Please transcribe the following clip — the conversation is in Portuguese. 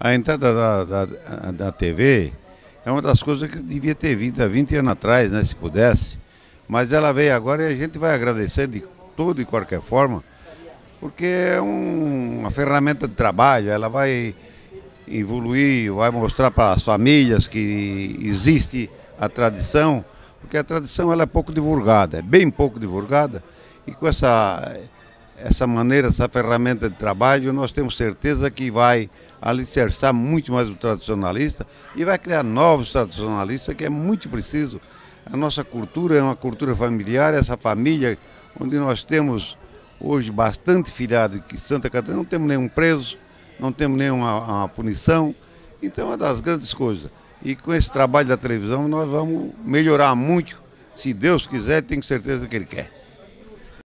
A entrada da, da, da TV é uma das coisas que devia ter vindo há 20 anos atrás, né, se pudesse. Mas ela veio agora e a gente vai agradecer de tudo e qualquer forma, porque é um, uma ferramenta de trabalho, ela vai evoluir, vai mostrar para as famílias que existe a tradição, porque a tradição ela é pouco divulgada, é bem pouco divulgada, e com essa, essa maneira, essa ferramenta de trabalho, nós temos certeza que vai alicerçar muito mais o tradicionalista e vai criar novos tradicionalistas, que é muito preciso. A nossa cultura é uma cultura familiar, essa família onde nós temos hoje bastante filiado que Santa Catarina, não temos nenhum preso, não temos nenhuma punição, então é uma das grandes coisas. E com esse trabalho da televisão nós vamos melhorar muito, se Deus quiser, tenho certeza que Ele quer.